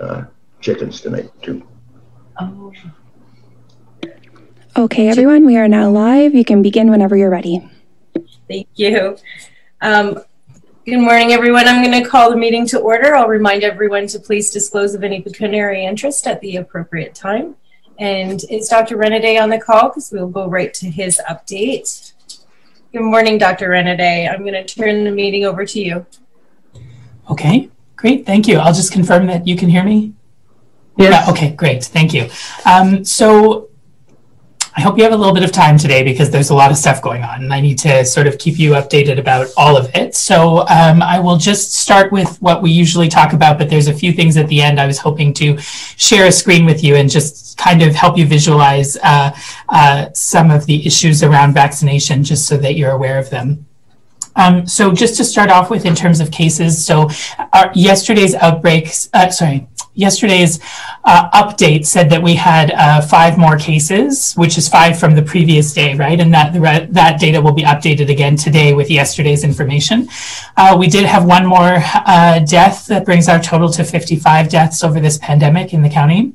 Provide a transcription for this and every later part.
uh, chickens tonight too. Oh, Okay, everyone, we are now live. You can begin whenever you're ready. thank you. Um, good morning, everyone. I'm going to call the meeting to order. I'll remind everyone to please disclose of any pecuniary interest at the appropriate time. And is Dr. Ranade on the call because we'll go right to his update. Good morning, Dr. Ranade. I'm going to turn the meeting over to you. Okay, great. Thank you. I'll just confirm that you can hear me. Yes. Yeah, okay, great. Thank you. Um, so I hope you have a little bit of time today because there's a lot of stuff going on and I need to sort of keep you updated about all of it. So um, I will just start with what we usually talk about, but there's a few things at the end I was hoping to share a screen with you and just kind of help you visualize uh, uh, some of the issues around vaccination just so that you're aware of them. Um, so just to start off with in terms of cases, so our, yesterday's outbreaks, uh, sorry, yesterday's uh, update said that we had uh, five more cases, which is five from the previous day, right? And that that data will be updated again today with yesterday's information. Uh, we did have one more uh, death that brings our total to 55 deaths over this pandemic in the county.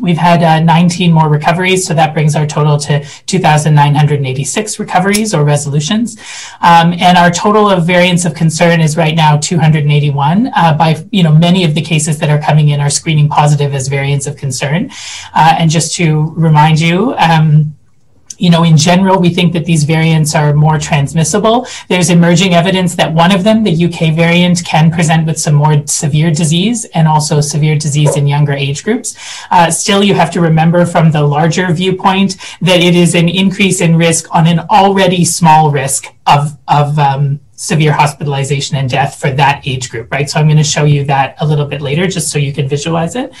We've had uh, 19 more recoveries, so that brings our total to 2,986 recoveries or resolutions. Um, and our total of variants of concern is right now 281. Uh, by you know, many of the cases that are coming in are screening positive as variants of concern. Uh, and just to remind you. Um, you know, in general, we think that these variants are more transmissible. There's emerging evidence that one of them, the UK variant, can present with some more severe disease and also severe disease in younger age groups. Uh, still, you have to remember from the larger viewpoint that it is an increase in risk on an already small risk of, of um, severe hospitalization and death for that age group, right? So I'm going to show you that a little bit later just so you can visualize it.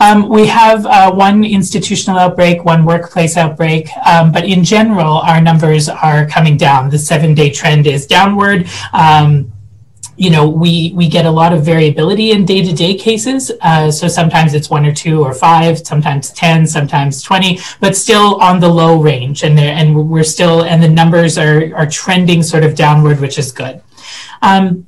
Um, we have uh, one institutional outbreak, one workplace outbreak, um, but in general, our numbers are coming down. The seven day trend is downward. Um, you know, we we get a lot of variability in day to day cases. Uh, so sometimes it's one or two or five, sometimes ten, sometimes twenty, but still on the low range, and there and we're still and the numbers are are trending sort of downward, which is good. Um,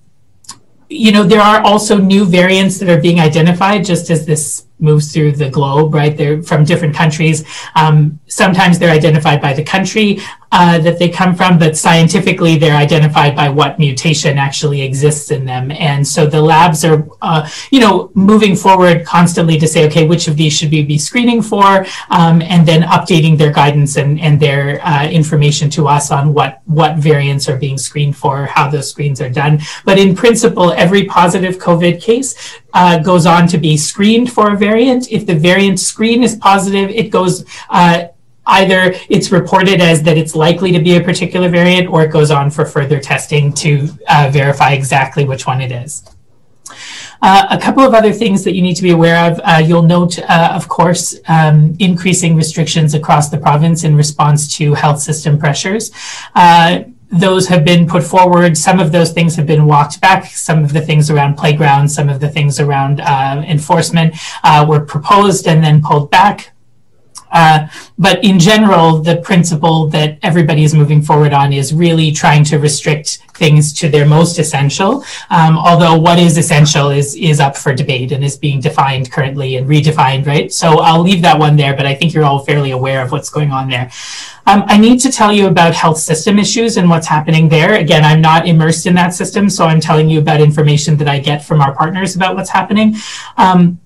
you know, there are also new variants that are being identified just as this moves through the globe, right? They're from different countries. Um, sometimes they're identified by the country uh, that they come from, but scientifically they're identified by what mutation actually exists in them. And so the labs are, uh, you know, moving forward constantly to say, okay, which of these should we be screening for? Um, and then updating their guidance and, and their uh, information to us on what, what variants are being screened for, how those screens are done. But in principle, every positive COVID case uh, goes on to be screened for a variant. If the variant screen is positive, it goes uh, either it's reported as that it's likely to be a particular variant or it goes on for further testing to uh, verify exactly which one it is. Uh, a couple of other things that you need to be aware of. Uh, you'll note, uh, of course, um, increasing restrictions across the province in response to health system pressures. Those have been put forward. Some of those things have been walked back. Some of the things around playgrounds, some of the things around uh, enforcement uh, were proposed and then pulled back. Uh, but in general, the principle that everybody is moving forward on is really trying to restrict things to their most essential. Um, although what is essential is is up for debate and is being defined currently and redefined, right? So I'll leave that one there, but I think you're all fairly aware of what's going on there. Um, I need to tell you about health system issues and what's happening there. Again, I'm not immersed in that system, so I'm telling you about information that I get from our partners about what's happening. Um,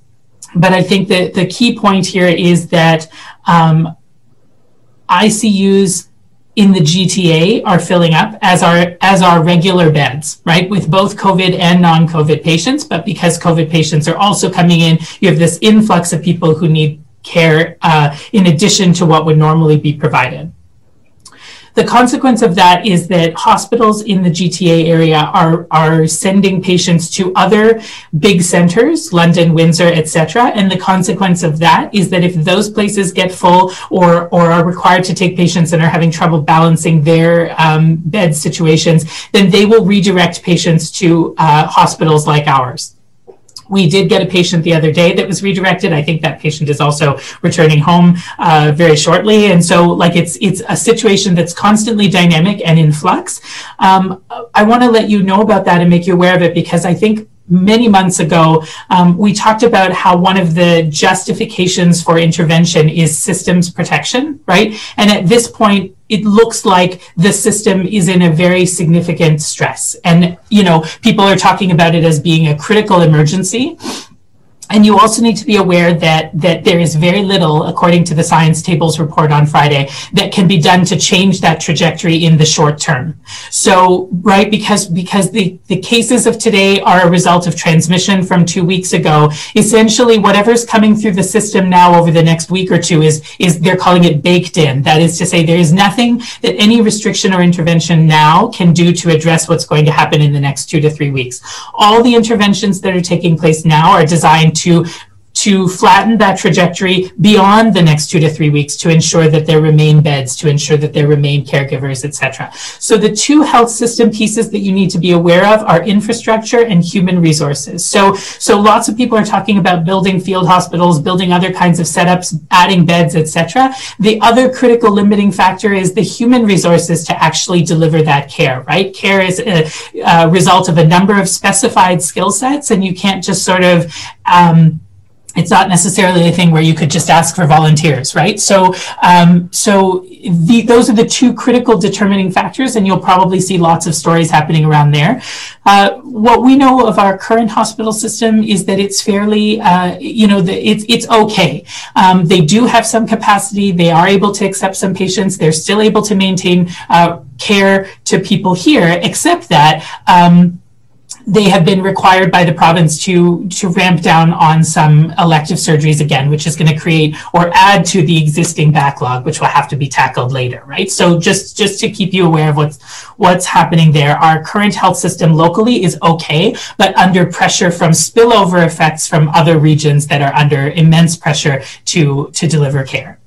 but I think that the key point here is that um, ICUs in the GTA are filling up as our as our regular beds, right? With both COVID and non-COVID patients, but because COVID patients are also coming in, you have this influx of people who need care uh, in addition to what would normally be provided. The consequence of that is that hospitals in the GTA area are, are sending patients to other big centers, London, Windsor, etc. And the consequence of that is that if those places get full or, or are required to take patients and are having trouble balancing their um, bed situations, then they will redirect patients to uh, hospitals like ours. We did get a patient the other day that was redirected. I think that patient is also returning home uh, very shortly. And so, like, it's it's a situation that's constantly dynamic and in flux. Um, I want to let you know about that and make you aware of it because I think many months ago, um, we talked about how one of the justifications for intervention is systems protection, right? And at this point, it looks like the system is in a very significant stress. And, you know, people are talking about it as being a critical emergency. And you also need to be aware that that there is very little, according to the Science Tables report on Friday, that can be done to change that trajectory in the short term. So, right, because because the, the cases of today are a result of transmission from two weeks ago, essentially whatever's coming through the system now over the next week or two is is they're calling it baked in. That is to say there is nothing that any restriction or intervention now can do to address what's going to happen in the next two to three weeks. All the interventions that are taking place now are designed to to flatten that trajectory beyond the next two to three weeks to ensure that there remain beds, to ensure that there remain caregivers, etc. So the two health system pieces that you need to be aware of are infrastructure and human resources. So, so lots of people are talking about building field hospitals, building other kinds of setups, adding beds, etc. The other critical limiting factor is the human resources to actually deliver that care, right? Care is a, a result of a number of specified skill sets and you can't just sort of um, it's not necessarily a thing where you could just ask for volunteers, right? So, um, so the, those are the two critical determining factors, and you'll probably see lots of stories happening around there. Uh, what we know of our current hospital system is that it's fairly, uh, you know, the, it's it's okay. Um, they do have some capacity. They are able to accept some patients. They're still able to maintain uh, care to people here, except that. Um, they have been required by the province to to ramp down on some elective surgeries again, which is going to create or add to the existing backlog, which will have to be tackled later, right? So just just to keep you aware of what's what's happening there, our current health system locally is okay, but under pressure from spillover effects from other regions that are under immense pressure to to deliver care.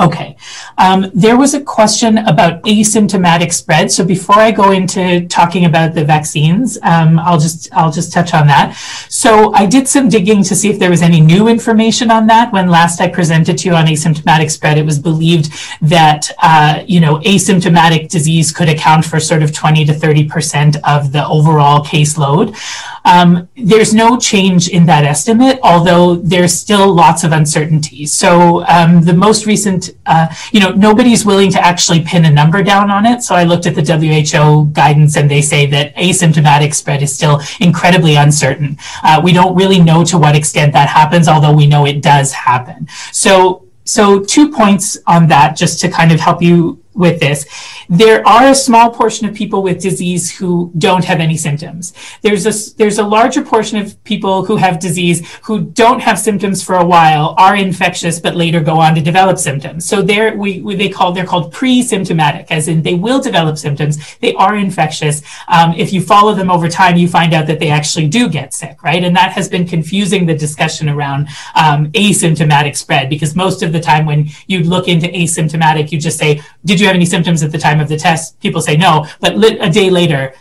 Okay. Um, there was a question about asymptomatic spread. So before I go into talking about the vaccines, um, I'll just I'll just touch on that. So I did some digging to see if there was any new information on that. When last I presented to you on asymptomatic spread, it was believed that uh, you know asymptomatic disease could account for sort of 20 to 30 percent of the overall caseload. Um, there's no change in that estimate, although there's still lots of uncertainty. So um, the most recent, uh, you know, nobody's willing to actually pin a number down on it. So I looked at the WHO guidance and they say that asymptomatic spread is still incredibly uncertain. Uh, we don't really know to what extent that happens, although we know it does happen. So so two points on that just to kind of help you with this. There are a small portion of people with disease who don't have any symptoms. There's a, there's a larger portion of people who have disease who don't have symptoms for a while, are infectious, but later go on to develop symptoms. So they're, we, we they call, they're called pre-symptomatic, as in they will develop symptoms. They are infectious. Um, if you follow them over time, you find out that they actually do get sick, right? And that has been confusing the discussion around um, asymptomatic spread because most of the time when you look into asymptomatic, you just say, did you you have any symptoms at the time of the test? People say no, but a day later,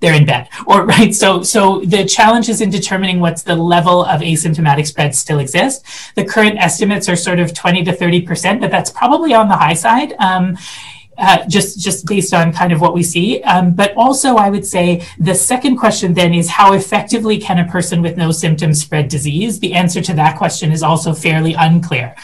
they're in bed or right so so the challenges in determining what's the level of asymptomatic spread still exist the current estimates are sort of 20 to 30 percent but that's probably on the high side um, uh, just just based on kind of what we see. Um, but also, I would say the second question then is how effectively can a person with no symptoms spread disease? The answer to that question is also fairly unclear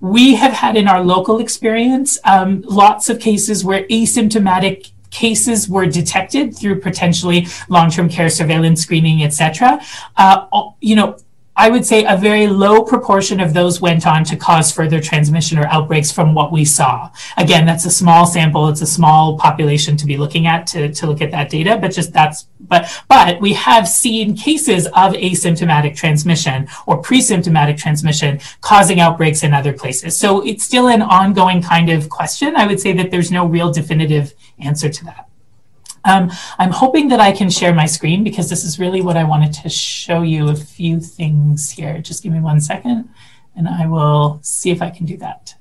we have had in our local experience um, lots of cases where asymptomatic cases were detected through potentially long-term care surveillance screening, etc. Uh, you know, I would say a very low proportion of those went on to cause further transmission or outbreaks from what we saw. Again, that's a small sample. It's a small population to be looking at to, to look at that data, but just that's, but, but we have seen cases of asymptomatic transmission or pre-symptomatic transmission causing outbreaks in other places. So it's still an ongoing kind of question. I would say that there's no real definitive answer to that. Um, I'm hoping that I can share my screen because this is really what I wanted to show you a few things here. Just give me one second and I will see if I can do that.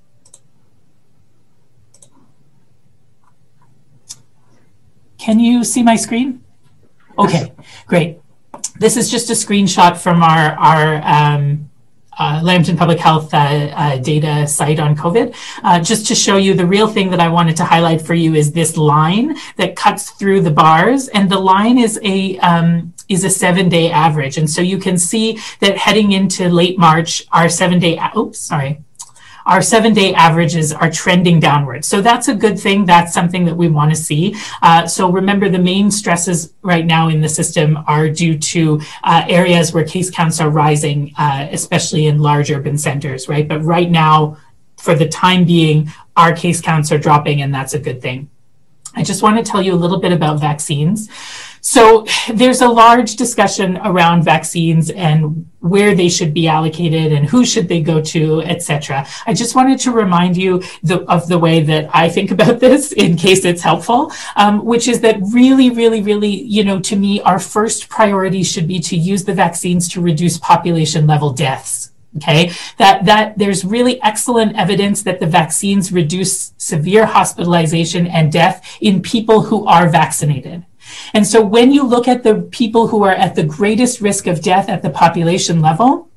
Can you see my screen? Okay, great. This is just a screenshot from our, our um, uh, Lambton Public Health uh, uh, data site on COVID. Uh, just to show you the real thing that I wanted to highlight for you is this line that cuts through the bars. And the line is a, um, is a seven day average. And so you can see that heading into late March, our seven day, oops, sorry, our seven day averages are trending downward. So that's a good thing. That's something that we want to see. Uh, so remember the main stresses right now in the system are due to uh, areas where case counts are rising, uh, especially in large urban centers, right? But right now, for the time being, our case counts are dropping and that's a good thing. I just want to tell you a little bit about vaccines. So there's a large discussion around vaccines and where they should be allocated and who should they go to, etc. I just wanted to remind you the, of the way that I think about this in case it's helpful, um, which is that really, really, really, you know, to me, our first priority should be to use the vaccines to reduce population level deaths okay that that there's really excellent evidence that the vaccines reduce severe hospitalization and death in people who are vaccinated and so when you look at the people who are at the greatest risk of death at the population level,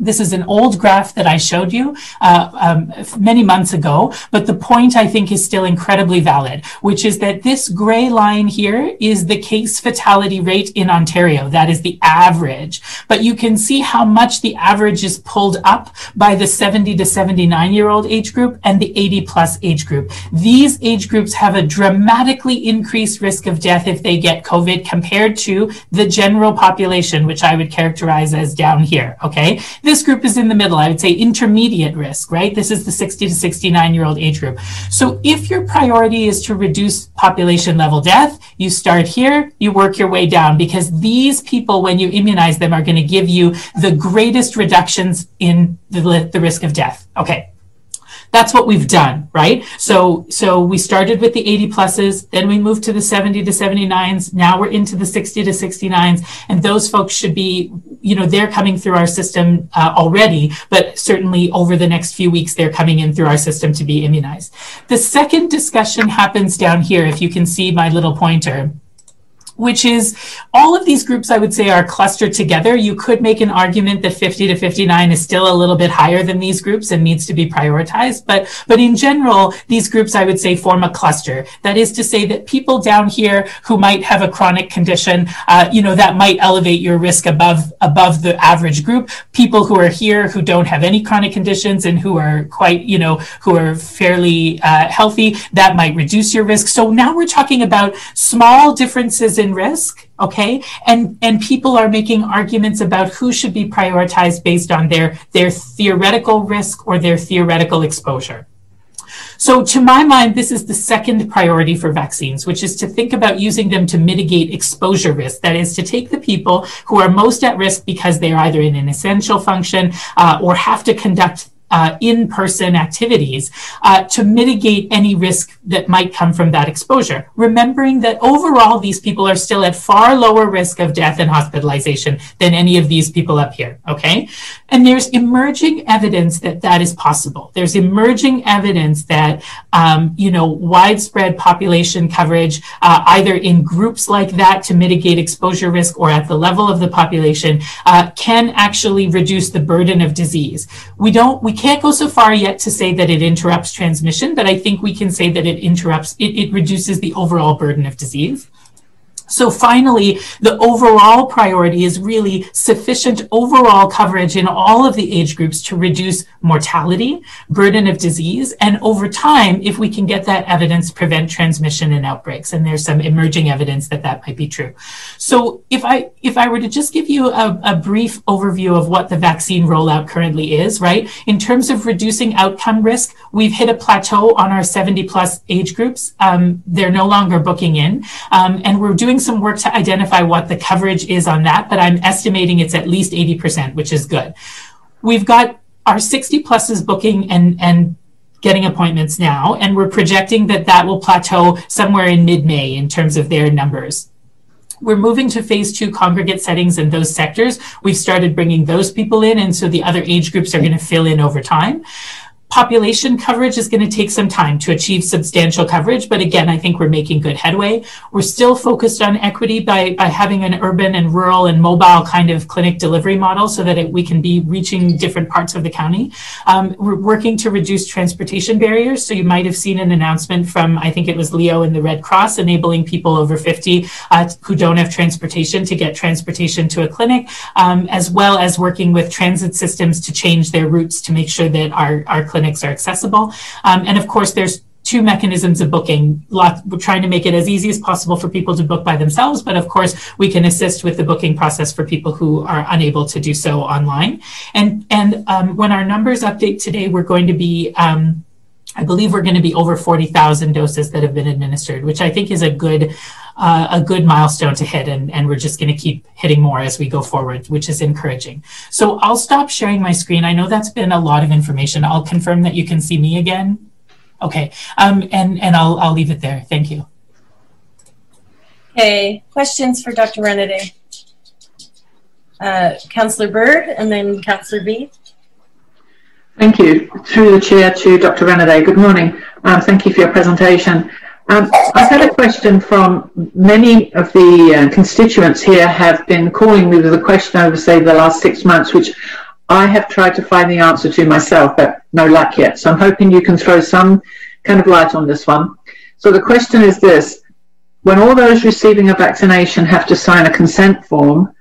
this is an old graph that I showed you uh, um, many months ago, but the point I think is still incredibly valid, which is that this gray line here is the case fatality rate in Ontario. That is the average. But you can see how much the average is pulled up by the 70 to 79 year old age group and the 80 plus age group. These age groups have a dramatically increased risk of death if they get COVID compared to the general population, which I would characterize as down here. Okay. This group is in the middle. I would say intermediate risk, right? This is the 60 to 69 year old age group. So if your priority is to reduce population level death, you start here, you work your way down because these people, when you immunize them, are going to give you the greatest reductions in the, the risk of death. Okay that's what we've done, right? So, so we started with the 80 pluses, then we moved to the 70 to 79s. Now we're into the 60 to 69s, and those folks should be, you know, they're coming through our system uh, already, but certainly over the next few weeks, they're coming in through our system to be immunized. The second discussion happens down here. If you can see my little pointer which is all of these groups, I would say, are clustered together. You could make an argument that 50 to 59 is still a little bit higher than these groups and needs to be prioritized. But, but in general, these groups, I would say, form a cluster. That is to say that people down here who might have a chronic condition, uh, you know, that might elevate your risk above, above the average group. People who are here who don't have any chronic conditions and who are quite, you know, who are fairly uh, healthy, that might reduce your risk. So now we're talking about small differences in risk okay and and people are making arguments about who should be prioritized based on their their theoretical risk or their theoretical exposure so to my mind, this is the second priority for vaccines, which is to think about using them to mitigate exposure risk. That is to take the people who are most at risk because they're either in an essential function uh, or have to conduct uh, in-person activities uh, to mitigate any risk that might come from that exposure. Remembering that overall, these people are still at far lower risk of death and hospitalization than any of these people up here. Okay. And there's emerging evidence that that is possible. There's emerging evidence that, um, you know, widespread population coverage, uh, either in groups like that to mitigate exposure risk or at the level of the population, uh, can actually reduce the burden of disease. We don't, we can't go so far yet to say that it interrupts transmission, but I think we can say that it interrupts, it, it reduces the overall burden of disease. So finally, the overall priority is really sufficient overall coverage in all of the age groups to reduce mortality, burden of disease, and over time, if we can get that evidence, prevent transmission and outbreaks. And there's some emerging evidence that that might be true. So if I if I were to just give you a, a brief overview of what the vaccine rollout currently is, right? In terms of reducing outcome risk, we've hit a plateau on our 70 plus age groups. Um, they're no longer booking in, um, and we're doing some work to identify what the coverage is on that, but I'm estimating it's at least 80%, which is good. We've got our 60 pluses booking and, and getting appointments now, and we're projecting that that will plateau somewhere in mid-May in terms of their numbers. We're moving to phase two congregate settings in those sectors. We've started bringing those people in, and so the other age groups are going to fill in over time population coverage is going to take some time to achieve substantial coverage, but again, I think we're making good headway. We're still focused on equity by, by having an urban and rural and mobile kind of clinic delivery model so that it, we can be reaching different parts of the county. Um, we're working to reduce transportation barriers. So you might have seen an announcement from, I think it was Leo and the Red Cross, enabling people over 50 uh, who don't have transportation to get transportation to a clinic, um, as well as working with transit systems to change their routes to make sure that our, our clinics clinics are accessible. Um, and of course, there's two mechanisms of booking. Lot, we're trying to make it as easy as possible for people to book by themselves, but of course, we can assist with the booking process for people who are unable to do so online. And and um, when our numbers update today, we're going to be. Um, I believe we're going to be over 40,000 doses that have been administered, which I think is a good uh, a good milestone to hit, and, and we're just going to keep hitting more as we go forward, which is encouraging. So I'll stop sharing my screen. I know that's been a lot of information. I'll confirm that you can see me again. Okay, um, and, and I'll, I'll leave it there. Thank you. Okay, questions for Dr. Ranade? Uh, Councillor Bird and then Councillor B. Thank you. Through the chair to Dr. Ranade. Good morning. Um, thank you for your presentation. Um, I've had a question from many of the uh, constituents here have been calling me with a question over, say, the last six months, which I have tried to find the answer to myself, but no luck yet. So I'm hoping you can throw some kind of light on this one. So the question is this, when all those receiving a vaccination have to sign a consent form,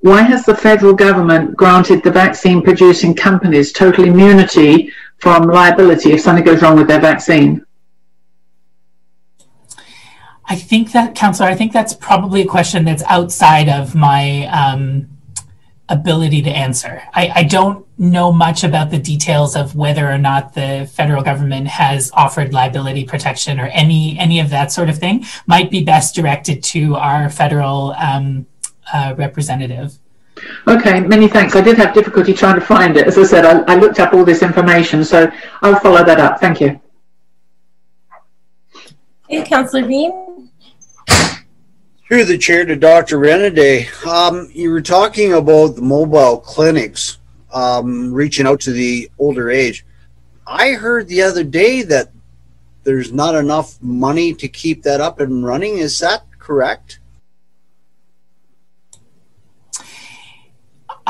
why has the federal government granted the vaccine producing companies total immunity from liability if something goes wrong with their vaccine? I think that, Councillor, I think that's probably a question that's outside of my um, ability to answer. I, I, don't know much about the details of whether or not the federal government has offered liability protection or any any of that sort of thing. Might be best directed to our federal um, uh, representative. Okay, many thanks. I did have difficulty trying to find it. As I said, I, I looked up all this information, so I'll follow that up. Thank you. Hey, Councillor Bean. Through the chair to Dr. Ranade, um, you were talking about the mobile clinics um, reaching out to the older age. I heard the other day that there's not enough money to keep that up and running. Is that correct?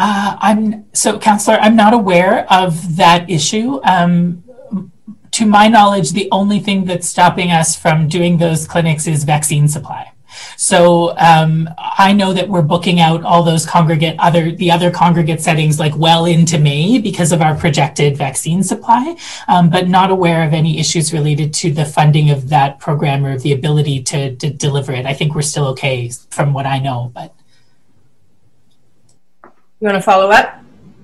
Uh, I'm so, Councillor. I'm not aware of that issue. Um, to my knowledge, the only thing that's stopping us from doing those clinics is vaccine supply. So um, I know that we're booking out all those congregate other the other congregate settings like well into May because of our projected vaccine supply, um, but not aware of any issues related to the funding of that program or the ability to, to deliver it. I think we're still okay from what I know, but. You want to follow up?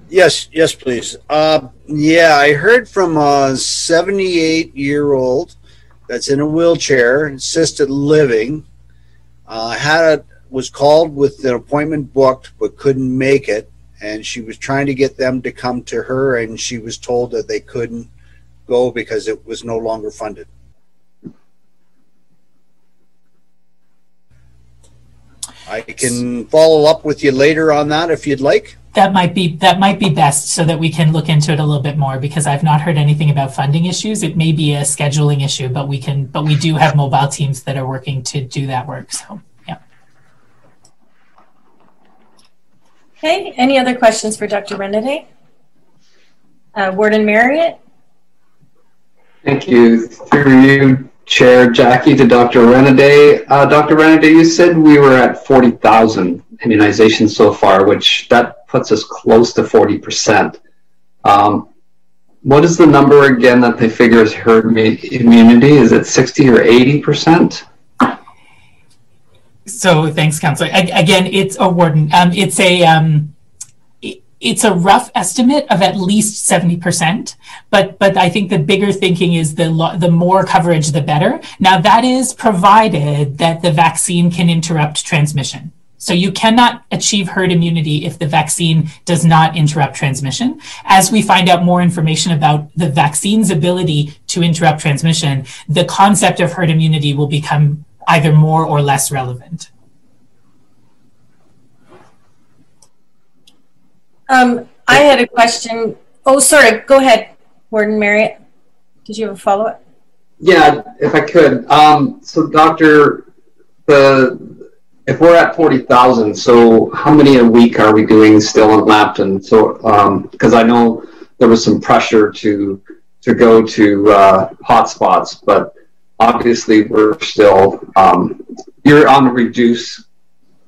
Yes, yes, please. Uh, yeah, I heard from a 78 year old that's in a wheelchair, assisted living, uh, had a, was called with an appointment booked but couldn't make it, and she was trying to get them to come to her, and she was told that they couldn't go because it was no longer funded. I can follow up with you later on that if you'd like. That might be that might be best so that we can look into it a little bit more because I've not heard anything about funding issues. It may be a scheduling issue, but we can but we do have mobile teams that are working to do that work. So yeah. Okay. Any other questions for Dr. Ranade? Uh, Warden Marriott. Thank you. Through you, Chair Jackie, to Dr. Ranade. Uh, Dr. Ranade, you said we were at 40,000 immunizations so far, which that puts us close to 40%. Um, what is the number again that they figure is herd immunity? Is it 60 or 80%? So thanks, Councillor. Again, it's a warden. Um, it's a um, it's a rough estimate of at least 70%, but but I think the bigger thinking is the lo- the more coverage, the better. Now that is provided that the vaccine can interrupt transmission. So you cannot achieve herd immunity if the vaccine does not interrupt transmission. As we find out more information about the vaccine's ability to interrupt transmission, the concept of herd immunity will become either more or less relevant. Um, I had a question. Oh, sorry. Go ahead, Warden Marriott. Did you have a follow up? Yeah, if I could. Um, so, Doctor, the if we're at forty thousand, so how many a week are we doing still in Lambton? So, because um, I know there was some pressure to to go to uh, hotspots, but obviously we're still um, you're on a reduced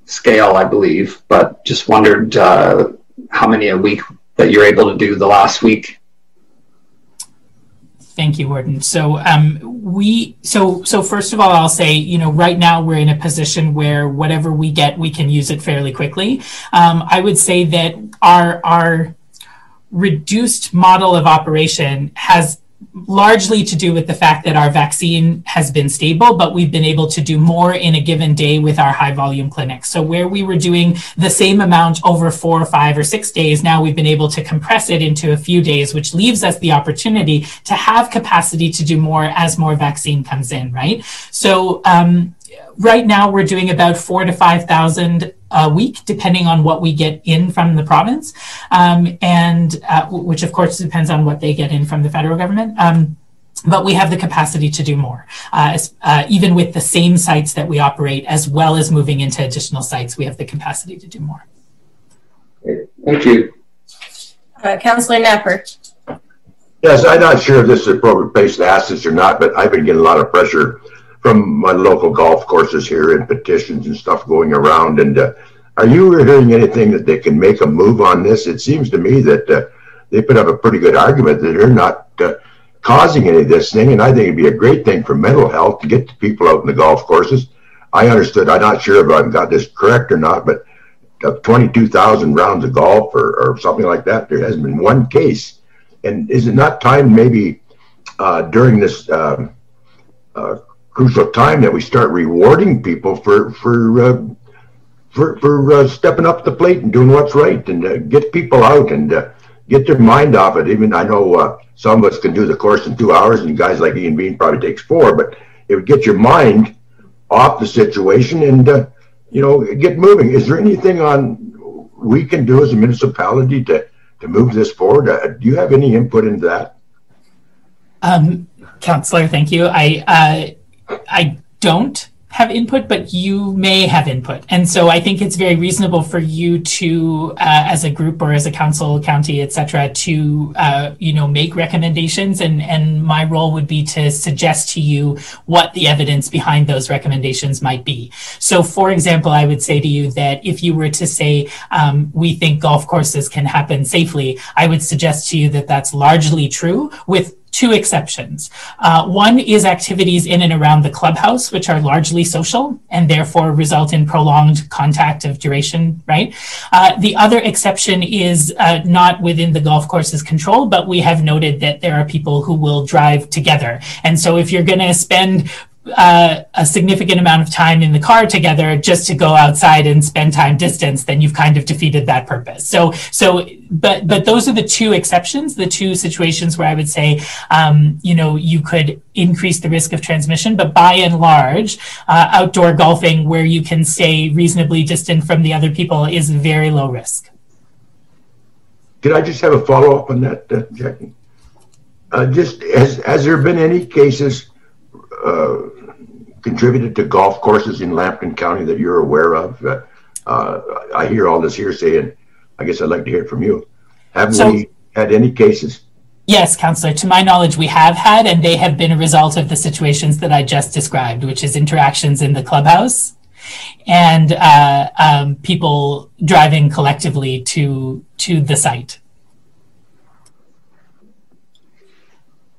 scale, I believe. But just wondered uh, how many a week that you're able to do the last week. Thank you, Warden. So um, we so so first of all, I'll say you know right now we're in a position where whatever we get, we can use it fairly quickly. Um, I would say that our our reduced model of operation has largely to do with the fact that our vaccine has been stable, but we've been able to do more in a given day with our high volume clinics. So where we were doing the same amount over four or five or six days, now we've been able to compress it into a few days, which leaves us the opportunity to have capacity to do more as more vaccine comes in, right? So um, right now we're doing about four to 5,000 a week, depending on what we get in from the province, um, and uh, which of course depends on what they get in from the federal government. Um, but we have the capacity to do more, uh, uh, even with the same sites that we operate, as well as moving into additional sites. We have the capacity to do more. Thank you. Uh, Councillor Napper. Yes, I'm not sure if this is appropriate place to ask this or not, but I've been getting a lot of pressure from my local golf courses here and petitions and stuff going around. And uh, are you hearing anything that they can make a move on this? It seems to me that uh, they put up a pretty good argument that they're not uh, causing any of this thing. And I think it'd be a great thing for mental health to get the people out in the golf courses. I understood, I'm not sure if I've got this correct or not, but 22,000 rounds of golf or, or, something like that, there hasn't been one case. And is it not time maybe uh, during this um, uh, crucial time that we start rewarding people for for uh, for, for uh, stepping up the plate and doing what's right and uh, get people out and uh, get their mind off it. Even I know uh, some of us can do the course in two hours, and guys like Ian Bean probably takes four, but it would get your mind off the situation and uh, you know get moving. Is there anything on we can do as a municipality to to move this forward? do you have any input into that? Um, Councillor, thank you. I I don't have input, but you may have input. And so I think it's very reasonable for you to, uh, as a group or as a council, county, et cetera, to, uh, you know, make recommendations. And, and my role would be to suggest to you what the evidence behind those recommendations might be. So for example, I would say to you that if you were to say, um, we think golf courses can happen safely, I would suggest to you that that's largely true with two exceptions. Uh, one is activities in and around the clubhouse, which are largely social and therefore result in prolonged contact of duration, right? Uh, the other exception is uh, not within the golf course's control, but we have noted that there are people who will drive together. And so if you're going to spend uh, a significant amount of time in the car together just to go outside and spend time distance, then you've kind of defeated that purpose. So, so, but, but those are the two exceptions, the two situations where I would say, um, you know, you could increase the risk of transmission, but by and large, uh, outdoor golfing where you can stay reasonably distant from the other people is very low risk. Could I just have a follow up on that, uh, Jackie? Uh, just has, has there been any cases uh, contributed to golf courses in Lambton County that you're aware of? Uh, uh, I hear all this hearsay, and I guess I'd like to hear it from you. Have so, we had any cases? Yes, Councillor. To my knowledge, we have had, and they have been a result of the situations that I just described, which is interactions in the clubhouse and uh, um, people driving collectively to to the site.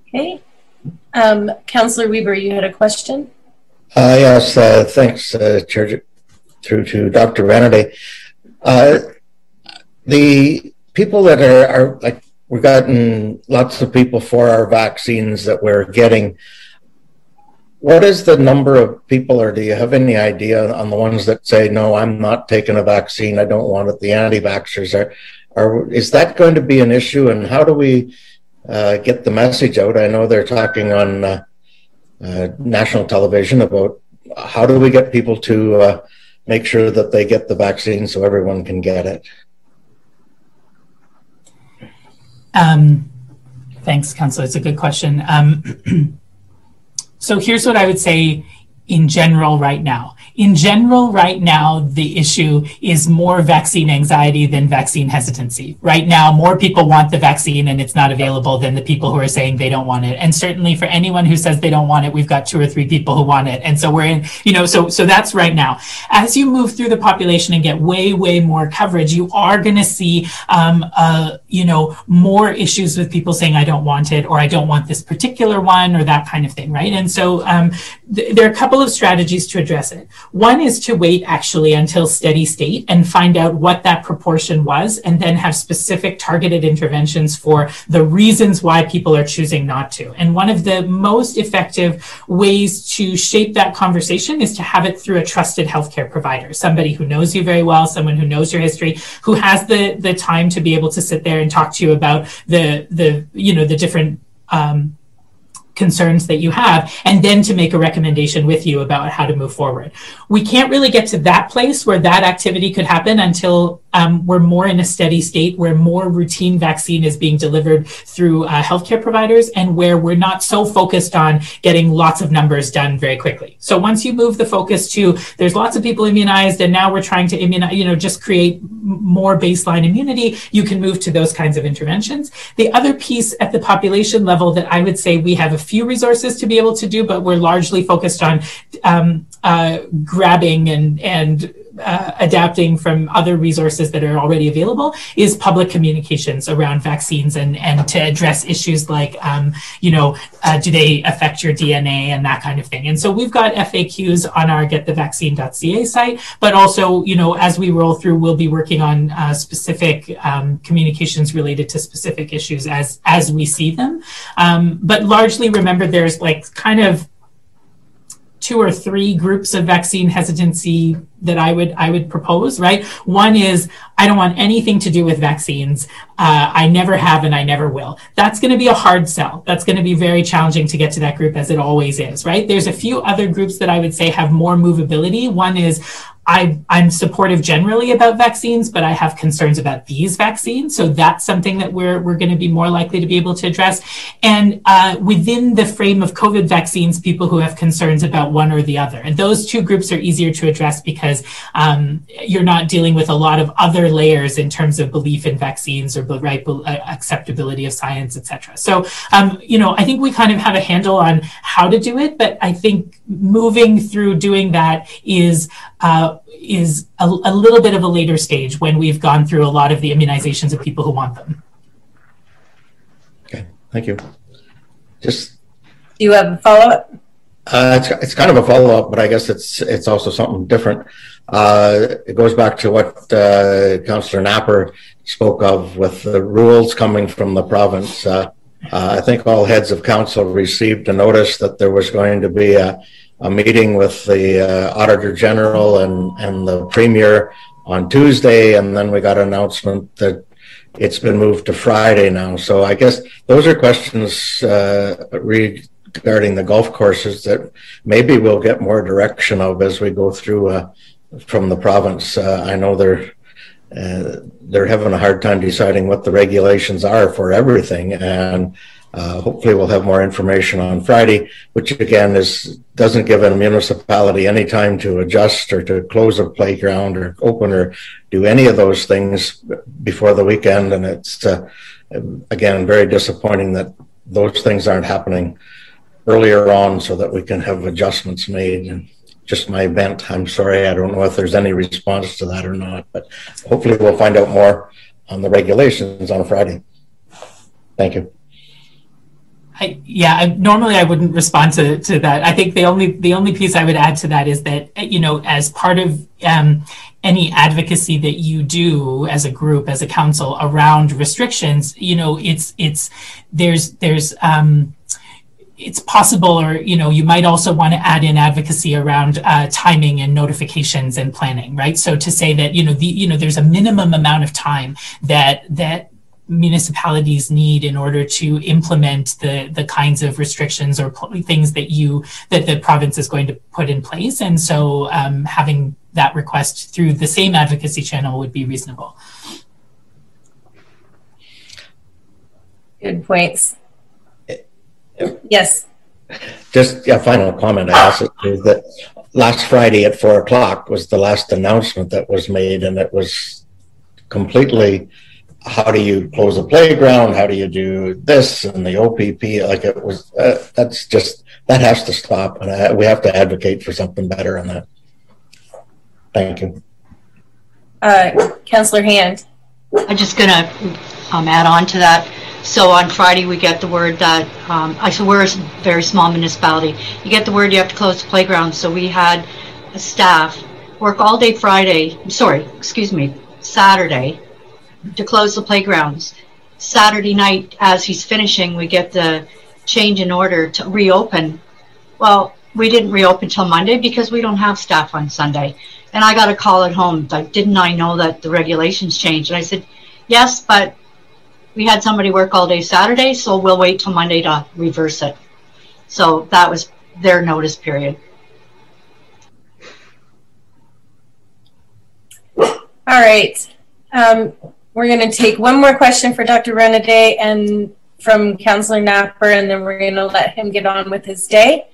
Okay. Um, Councillor Weber, you had a question? Uh, yes, uh, thanks, uh, Chair, through to Dr. Uh, the people that are, are like, we've gotten lots of people for our vaccines that we're getting. What is the number of people, or do you have any idea on the ones that say, no, I'm not taking a vaccine, I don't want it, the anti vaxxers? Are, are, is that going to be an issue, and how do we uh, get the message out? I know they're talking on uh, uh, national television about how do we get people to uh, make sure that they get the vaccine so everyone can get it. Um, thanks, Councillor. It's a good question. Um, so here's what I would say in general right now in general, right now, the issue is more vaccine anxiety than vaccine hesitancy. Right now, more people want the vaccine and it's not available than the people who are saying they don't want it. And certainly for anyone who says they don't want it, we've got two or three people who want it. And so we're in, you know, so, so that's right now. As you move through the population and get way, way more coverage, you are going to see, um, uh, you know, more issues with people saying, I don't want it, or I don't want this particular one, or that kind of thing, right? And so um, th- there are a couple of strategies to address it. One is to wait actually until steady state and find out what that proportion was, and then have specific targeted interventions for the reasons why people are choosing not to. And one of the most effective ways to shape that conversation is to have it through a trusted healthcare provider, somebody who knows you very well, someone who knows your history, who has the the time to be able to sit there and talk to you about the the you know the different um, concerns that you have, and then to make a recommendation with you about how to move forward. We can't really get to that place where that activity could happen until um, we're more in a steady state where more routine vaccine is being delivered through uh, healthcare providers and where we're not so focused on getting lots of numbers done very quickly. So once you move the focus to there's lots of people immunized and now we're trying to immunize, you know, just create more baseline immunity, you can move to those kinds of interventions. The other piece at the population level that I would say we have a few resources to be able to do, but we're largely focused on um, uh, grabbing and and uh, adapting from other resources that are already available is public communications around vaccines and and to address issues like um, you know uh, do they affect your DNA and that kind of thing. And so we've got FAQs on our getthevaccine.ca site, but also you know as we roll through, we'll be working on uh, specific um, communications related to specific issues as as we see them. Um, but largely, remember there's like kind of two or three groups of vaccine hesitancy that I would I would propose. Right, one is I don't want anything to do with vaccines. Uh, I never have and I never will. That's going to be a hard sell. That's going to be very challenging to get to that group as it always is. Right. There's a few other groups that I would say have more movability. One is I, I'm supportive generally about vaccines, but I have concerns about these vaccines. So that's something that we're, we're going to be more likely to be able to address. And uh, within the frame of COVID vaccines, people who have concerns about one or the other. And those two groups are easier to address because um, you're not dealing with a lot of other layers in terms of belief in vaccines or the right uh, acceptability of science, etc. So, um, you know, I think we kind of have a handle on how to do it, but I think moving through doing that is uh, is a, a, little bit of a later stage when we've gone through a lot of the immunizations of people who want them. Okay, thank you. Just do you have a follow up? Uh, it's, it's kind of a follow up, but I guess it's it's also something different. Uh, it goes back to what uh, Councillor Napper spoke of with the rules coming from the province. Uh, uh, I think all heads of council received a notice that there was going to be a a meeting with the uh, Auditor General and, and the Premier on Tuesday, and then we got an announcement that it's been moved to Friday now. So I guess those are questions uh, regarding the golf courses that maybe we'll get more direction of as we go through uh, from the province. Uh, I know they're uh, they're having a hard time deciding what the regulations are for everything, and uh, hopefully, we'll have more information on Friday, which again is doesn't give a municipality any time to adjust or to close a playground or open or do any of those things before the weekend. And it's uh, again very disappointing that those things aren't happening earlier on, so that we can have adjustments made. And just my bent. I'm sorry, I don't know if there's any response to that or not, but hopefully we'll find out more on the regulations on Friday. Thank you. I, yeah, I, normally I wouldn't respond to, to that. I think the only the only piece I would add to that is that you know, as part of um, any advocacy that you do as a group, as a council around restrictions, you know, it's it's there's there's um, it's possible, or you know, you might also want to add in advocacy around uh, timing and notifications and planning, right? So to say that you know the you know there's a minimum amount of time that that municipalities need in order to implement the the kinds of restrictions or things that you that the province is going to put in place. And so um, having that request through the same advocacy channel would be reasonable. Good points. Yes. Just a final comment, I guess, is that last Friday at four o'clock was the last announcement that was made, and it was completely how do you close the playground? How do you do this and the OPP? Like it was, uh, that's just, that has to stop. And I, we have to advocate for something better on that. Thank you. Uh, Councillor Hand. I'm just going to um, add on to that. So on Friday, we get the word that, um, I said, we're a very small municipality. You get the word you have to close the playground. So we had a staff work all day Friday, sorry, excuse me, Saturday to close the playgrounds. Saturday night, as he's finishing, we get the change in order to reopen. Well, we didn't reopen till Monday because we don't have staff on Sunday. And I got a call at home, like, didn't I know that the regulations changed? And I said, yes, but we had somebody work all day Saturday, so we'll wait till Monday to reverse it. So that was their notice period. All right. Um, we're going to take one more question for Dr. Ranade and from Councillor Napper, and then we're going to let him get on with his day.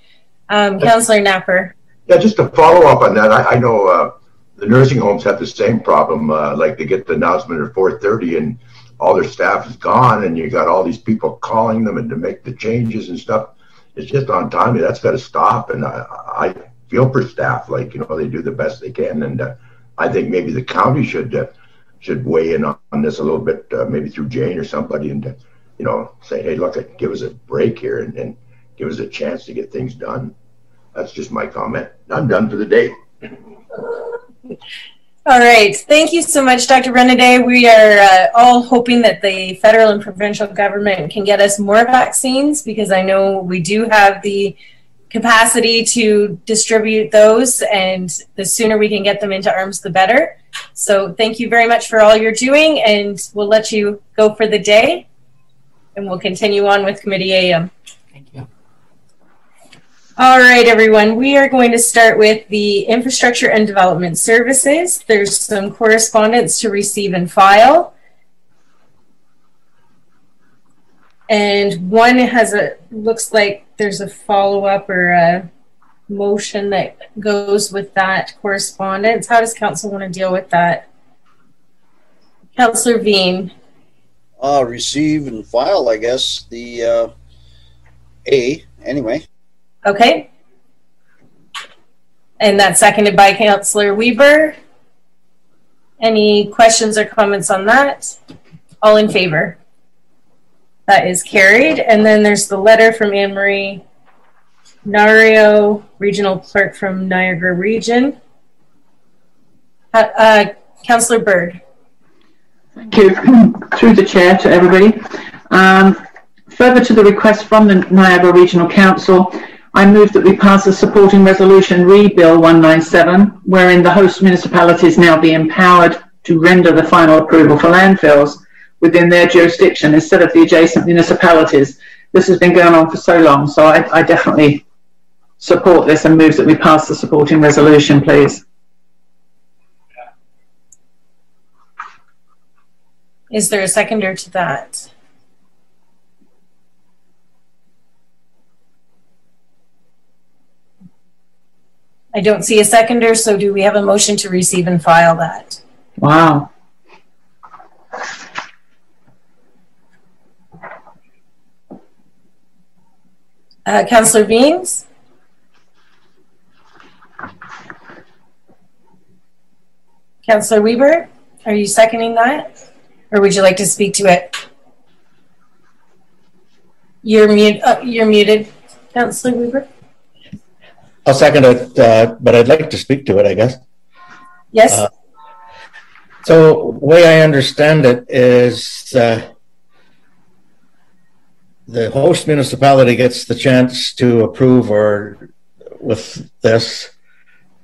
Um, Councillor Napper. Yeah, just to follow up on that, I, I know uh, the nursing homes have the same problem. Uh, like they get the announcement at 4:30, and all their staff is gone, and you got all these people calling them and to make the changes and stuff. It's just on time. That's got to stop. And I, I feel for staff, like you know, they do the best they can, and uh, I think maybe the county should uh, should weigh in on this a little bit, uh, maybe through Jane or somebody, and uh, you know, say, hey, look, give us a break here and, and give us a chance to get things done. That's just my comment. I'm done for the day. All right. Thank you so much, Dr. Ranade. We are uh, all hoping that the federal and provincial government can get us more vaccines because I know we do have the capacity to distribute those, and the sooner we can get them into arms, the better. So thank you very much for all you're doing, and we'll let you go for the day, and we'll continue on with Committee AM. Thank you. All right, everyone. We are going to start with the infrastructure and development services. There's some correspondence to receive and file. And one has a, looks like there's a follow up or a motion that goes with that correspondence. How does council want to deal with that? Councillor Veen. Uh, receive and file, I guess, the uh, A, anyway. Okay. And that's seconded by Councillor Weber. Any questions or comments on that? All in favor? That is carried. And then there's the letter from Anne Marie Nario, Regional Clerk from Niagara Region. Uh, uh, Councillor Bird. Thank you. Through the chair to everybody. Um, further to the request from the Niagara Regional Council, I move that we pass a supporting resolution, Re Bill 197, wherein the host municipalities now be empowered to render the final approval for landfills within their jurisdiction instead of the adjacent municipalities. This has been going on for so long, so I, I definitely support this and move that we pass the supporting resolution, please. Is there a seconder to that? I don't see a seconder, so do we have a motion to receive and file that? Wow. Uh, Councillor Beans? Councillor Weber, are you seconding that? Or would you like to speak to it? You're, mute, uh, you're muted, Councillor Weber. I'll second it, uh, but I'd like to speak to it, I guess. Yes. Uh, so, way I understand it is uh, the host municipality gets the chance to approve or with this,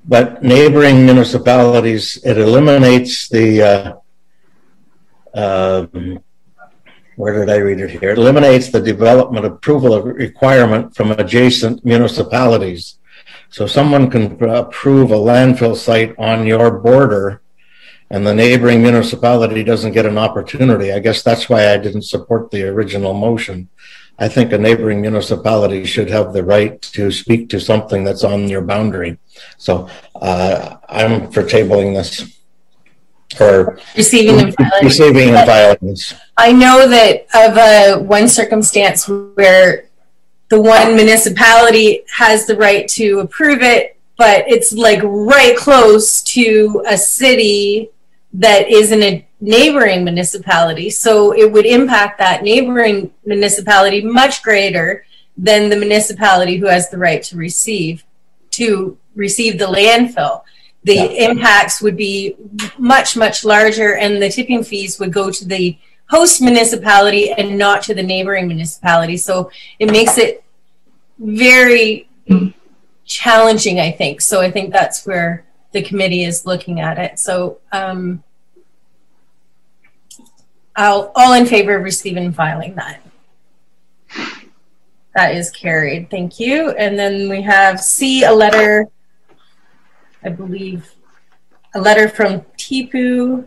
but neighboring municipalities, it eliminates the. Uh, um, where did I read it here? It eliminates the development approval requirement from adjacent municipalities. So someone can approve a landfill site on your border and the neighboring municipality doesn't get an opportunity. I guess that's why I didn't support the original motion. I think a neighboring municipality should have the right to speak to something that's on your boundary. So uh, I'm for tabling this or Receiving and filing. receiving and filing. I know that of a one circumstance where the one municipality has the right to approve it, but it's like right close to a city that is in a neighboring municipality. So it would impact that neighboring municipality much greater than the municipality who has the right to receive to receive the landfill. The Yeah. impacts would be much much larger, and the tipping fees would go to the host municipality and not to the neighboring municipality. So it makes it very challenging, I think. So I think that's where the committee is looking at it. So um, I'll, all in favor of receiving and filing that. That is carried. Thank you. And then we have C, a letter, I believe, a letter from Teepu.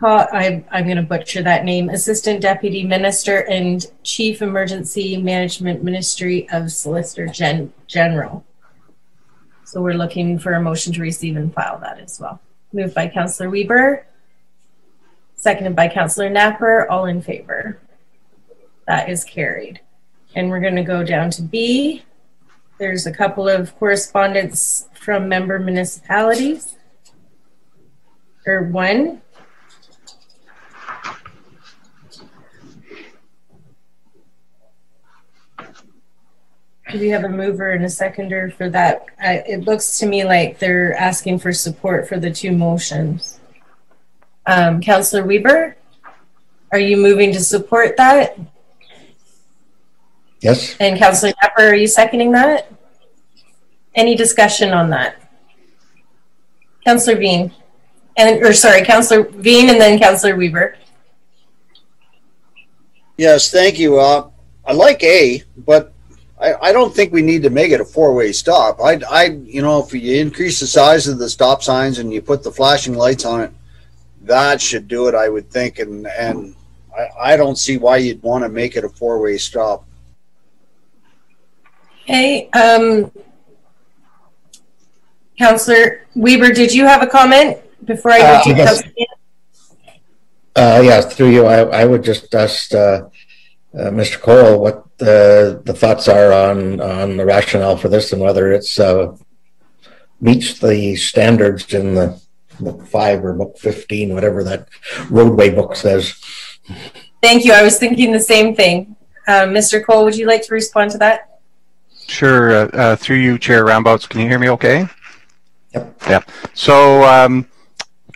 I, I'm going to butcher that name. Assistant Deputy Minister and Chief Emergency Management Ministry of Solicitor Gen- General. So we're looking for a motion to receive and file that as well. Moved by Councillor Weber. Seconded by Councillor Napper. All in favor. That is carried. And we're going to go down to B. There's a couple of correspondence from member municipalities. Or one. Do we have a mover and a seconder for that? I, it looks to me like they're asking for support for the two motions. Um, Councillor Weber, are you moving to support that? Yes? And Councillor Napper, are you seconding that? Any discussion on that? Councillor Bean, and, or sorry, Councillor Bean and then Councillor Weber. Yes, thank you. Uh, I like A, but I, I don't think we need to make it a four-way stop. I, I, you know, if you increase the size of the stop signs and you put the flashing lights on it, that should do it, I would think. And and I, I don't see why you'd want to make it a four-way stop. Okay, um, Councillor Weber, did you have a comment before I Uh, go to yes. Councillor Bean? Uh, yeah, through you, I, I would just ask, uh, uh, Mr. Cole what the, the thoughts are on, on the rationale for this and whether it's, uh, meets the standards in the book five or book 15, whatever that roadway book says. Thank you. I was thinking the same thing. Um, Mr. Cole, would you like to respond to that? Sure. Uh, uh, through you, Chair Rombouts, can you hear me okay? Yep. Yeah. So, um,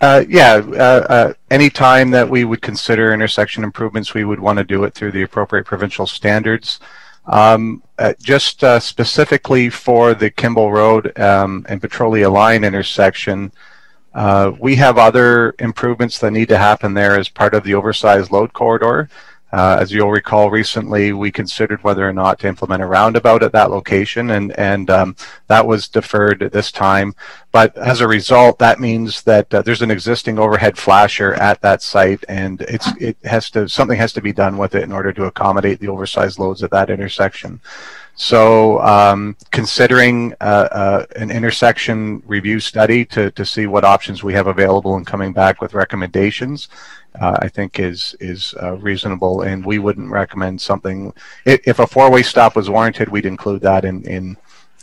uh, yeah, uh, uh, any time that we would consider intersection improvements, we would want to do it through the appropriate provincial standards. Um, uh, just uh, specifically for the Kimball Road um, and Petrolia Line intersection, uh, we have other improvements that need to happen there as part of the oversized load corridor. Uh, as you'll recall, recently we considered whether or not to implement a roundabout at that location, and and um, that was deferred at this time. But as a result, that means that uh, there's an existing overhead flasher at that site, and it's it has to something has to be done with it in order to accommodate the oversized loads at that intersection. So, um, considering uh, uh, an intersection review study to, to see what options we have available and coming back with recommendations, uh, I think is is uh, reasonable. And we wouldn't recommend something. If, a four-way stop was warranted, we'd include that in in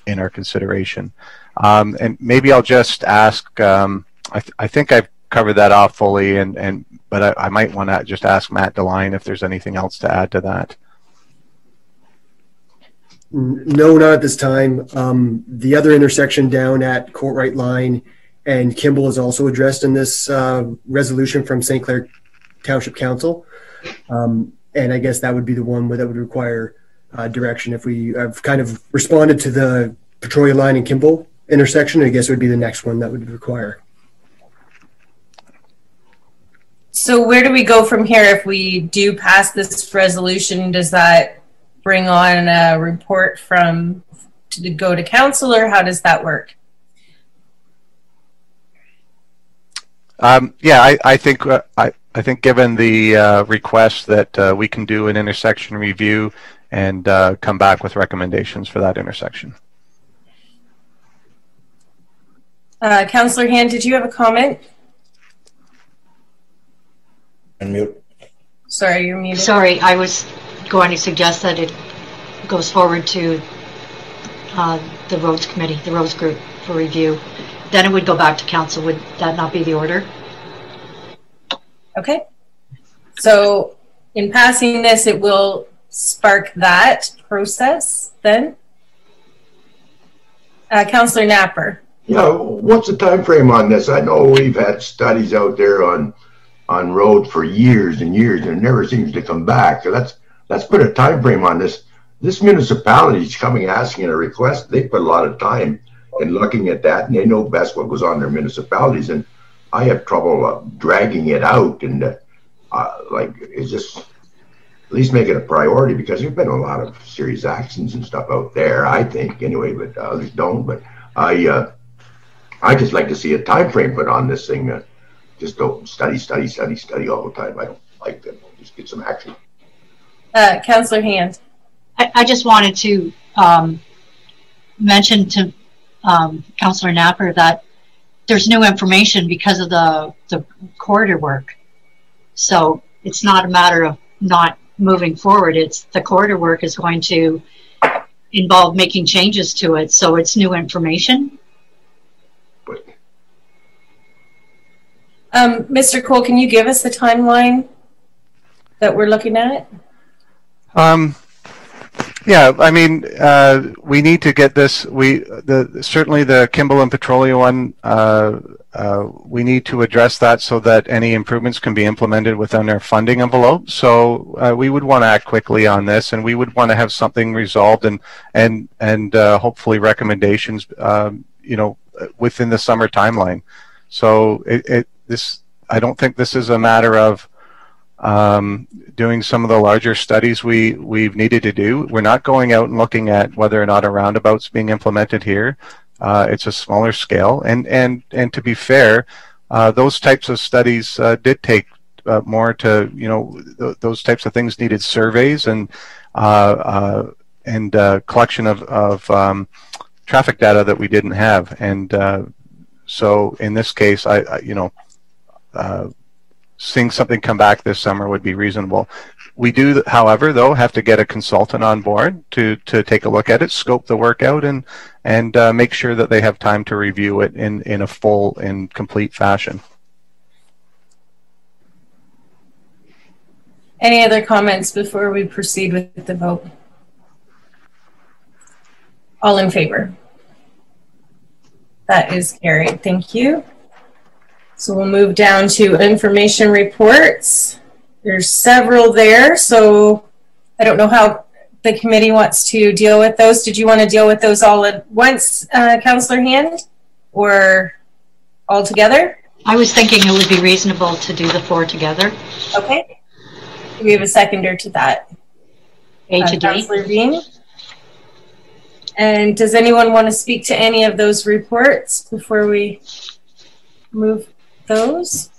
in our consideration. Um, and maybe I'll just ask. Um, I, th- I think I've covered that off fully, and and but I, I might want to just ask Matt Deline if there's anything else to add to that. No, not at this time. Um, the other intersection down at Courtright Line and Kimball is also addressed in this uh, resolution from St. Clair Township Council. Um, and I guess that would be the one where that would require uh, direction. If we have kind of responded to the Petrolia Line and Kimball intersection, I guess it would be the next one that would require. So where do we go from here if we do pass this resolution? Does that bring on a report from to go to council or how does that work? Um, yeah, I, I think uh, I, I think given the uh, request that uh, we can do an intersection review and uh, come back with recommendations for that intersection. Uh, Councillor Hand, did you have a comment? Unmute. Sorry, you're muted. Sorry, I was going to suggest that it goes forward to uh, the roads committee, the roads group for review. Then it would go back to council. Would that not be the order? Okay. So in passing this, it will spark that process then? Uh, Councillor Napper. Yeah, what's the time frame on this? I know we've had studies out there on on road for years and years, and it never seems to come back. So let's let's put a time frame on this. This municipality is coming asking a request. They put a lot of time in looking at that, and they know best what goes on in their municipalities. And I have trouble uh, dragging it out, and uh, like it's just at least make it a priority because there's been a lot of serious actions and stuff out there. I think anyway, but others don't. But I uh, I just like to see a time frame put on this thing. Uh, just don't study, study, study, study all the time. I don't like that. Just get some action. Uh, Councillor Hand. I, I just wanted to um, mention to um, Councillor Napper that there's new information because of the, the corridor work. So it's not a matter of not moving forward. It's the corridor work is going to involve making changes to it. So it's new information. Um, Mr. Cole, can you give us the timeline that we're looking at? Um, yeah, I mean, uh, we need to get this. We the certainly the Kimball and Petrolia one. Uh, uh, we need to address that so that any improvements can be implemented within our funding envelope. So uh, we would want to act quickly on this, and we would want to have something resolved and and and uh, hopefully recommendations, um, you know, within the summer timeline. So it, it this I don't think this is a matter of um, doing some of the larger studies we we've needed to do. We're not going out and looking at whether or not a roundabout's being implemented here. Uh, it's a smaller scale, and and and to be fair, uh, those types of studies uh, did take uh, more to you know th those types of things needed surveys and uh, uh, and collection of of um, traffic data that we didn't have, and so in this case, I, I you know uh, seeing something come back this summer would be reasonable. We do, however, though, have to get a consultant on board to, to take a look at it, scope the work out, and and uh, make sure that they have time to review it in, in a full and complete fashion. Any other comments before we proceed with the vote? All in favor? That is carried. Thank you. So we'll move down to information reports. There's several there, so I don't know how the committee wants to deal with those. Did you want to deal with those all at once, uh, Councillor Hand, or all together? I was thinking it would be reasonable to do the four together. Okay. Do we have a seconder to that? A to uh. Councillor Bean. And does anyone want to speak to any of those reports before we move those?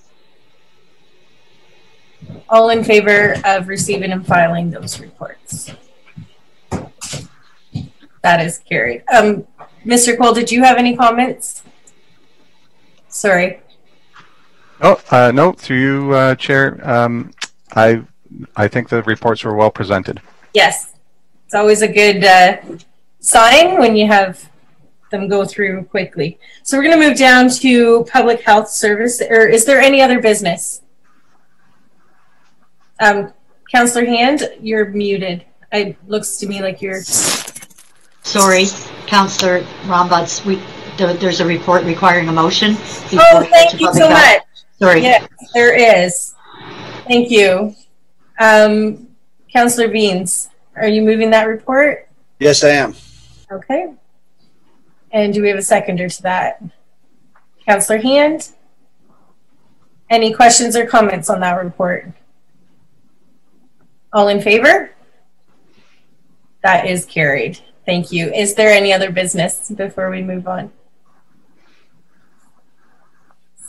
All in favor of receiving and filing those reports? That is carried. Um, Mr. Cole, did you have any comments? Sorry. Oh, uh, no, through you, uh, Chair. Um, I, I think the reports were well presented. Yes. It's always a good uh, sign when you have them go through quickly. So we're going to move down to public health service. Or is there any other business? Um, Councillor Hand, you're muted. It looks to me like you're. Sorry, Councillor Rombouts, we, the, there's a report requiring a motion. Oh, thank you so much. Sorry. Yes, there is. Thank you. Um, Councillor Beans, are you moving that report? Yes, I am. Okay. And do we have a seconder to that? Councillor Hand? Any questions or comments on that report? All in favor? That is carried. Thank you. Is there any other business before we move on?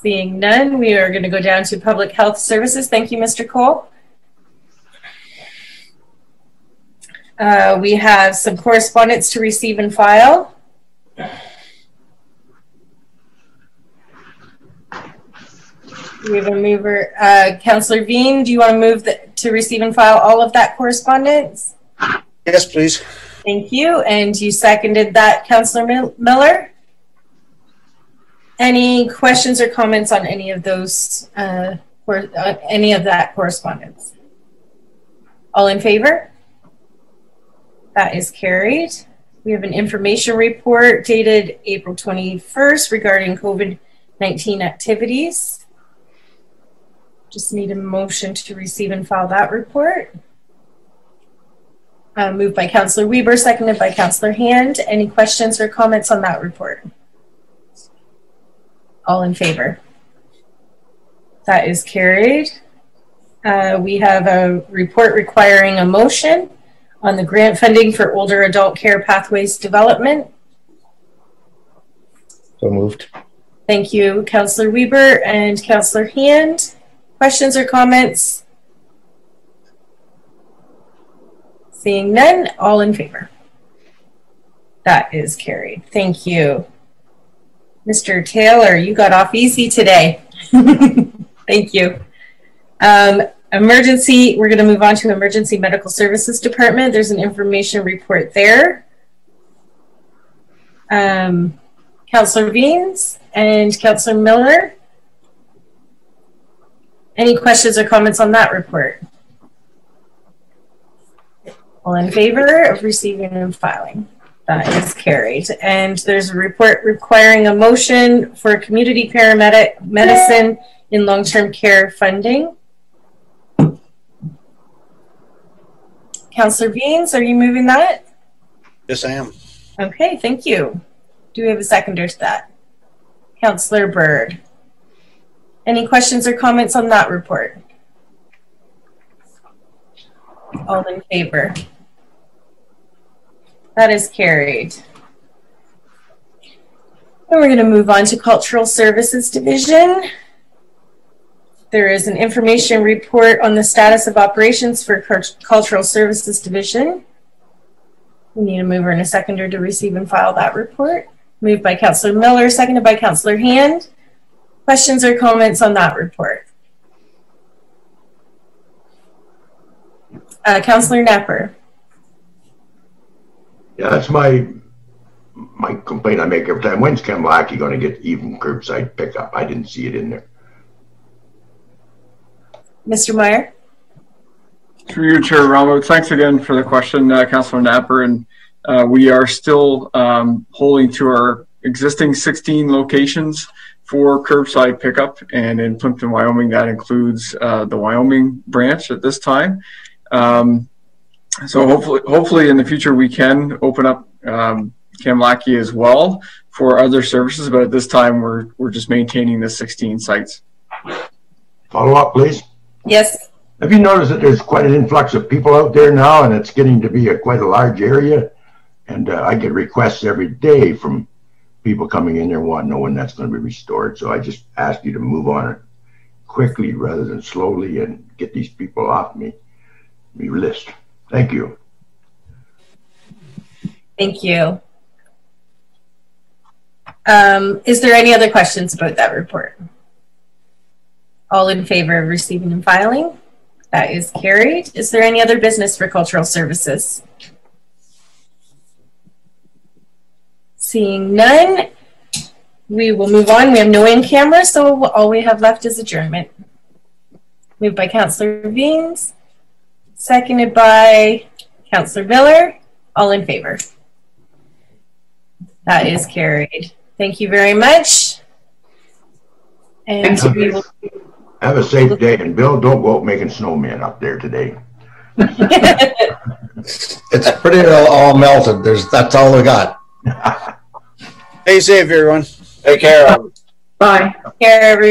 Seeing none, we are going to go down to Public Health Services. Thank you, Mr. Cole. Uh, we have some correspondence to receive and file. We have a mover. Uh, Councillor Veen, do you want to move the, to receive and file all of that correspondence? Yes, please. Thank you. And you seconded that, Councillor Mil- Miller? Any questions or comments on any of those, uh, or uh, any of that correspondence? All in favor? That is carried. We have an information report dated April 21st regarding COVID 19 activities. Just need a motion to receive and file that report. Uh, moved by Councillor Weber, seconded by Councillor Hand. Any questions or comments on that report? All in favor? That is carried. Uh, we have a report requiring a motion on the grant funding for older adult care pathways development. So moved. Thank you, Councillor Weber and Councillor Hand. Questions or comments? Seeing none, all in favor? That is carried. Thank you. Mr. Taylor, you got off easy today. Thank you. Um, emergency, we're going to move on to Emergency Medical Services Department. There's an information report there. Um, Councillor Veens and Councillor Miller. Any questions or comments on that report? All in favor of receiving and filing? That is carried. And there's a report requiring a motion for community paramedic medicine in long-term care funding. Councillor Beans, are you moving that? Yes, I am. Okay, thank you. Do we have a seconder to that? Councillor Bird. Any questions or comments on that report? All in favor? That is carried. And we're going to move on to Cultural Services Division. There is an information report on the status of operations for Cultural Services Division. We need a mover and a seconder to receive and file that report. Moved by Councillor Miller, seconded by Councillor Hand. Questions or comments on that report? Uh, Councillor Napper. Yeah, that's my my complaint I make every time. When's Camlachie going to get even curbside pickup? I didn't see it in there. Mr. Meyer? Through you, Chair Ramo. Thanks again for the question, uh, Councillor Napper. And uh, we are still um, holding to our existing 16 locations for curbside pickup. And in Plympton, Wyoming, that includes uh, the Wyoming branch at this time. Um, so hopefully, hopefully in the future we can open up um, Camlachie as well for other services. But at this time, we're we're just maintaining the 16 sites. Follow up, please. Yes. Have you noticed that there's quite an influx of people out there now, and it's getting to be a quite a large area? And uh, I get requests every day from people coming in there wanting to know when that's going to be restored. So I just ask you to move on it quickly rather than slowly and get these people off me, me list. Thank you. Thank you. Um, is there any other questions about that report? All in favor of receiving and filing? That is carried. Is there any other business for cultural services? Seeing none, we will move on. We have no in camera, so all we have left is adjournment. Moved by Councillor Veens, seconded by Councillor Miller. All in favor? That is carried. Thank you very much. And we will. Have a safe day, and Bill, don't go out making snowmen up there today. It's pretty all, all melted. There's that's all we got. Stay safe, everyone. Take care. Bye. Care, everyone.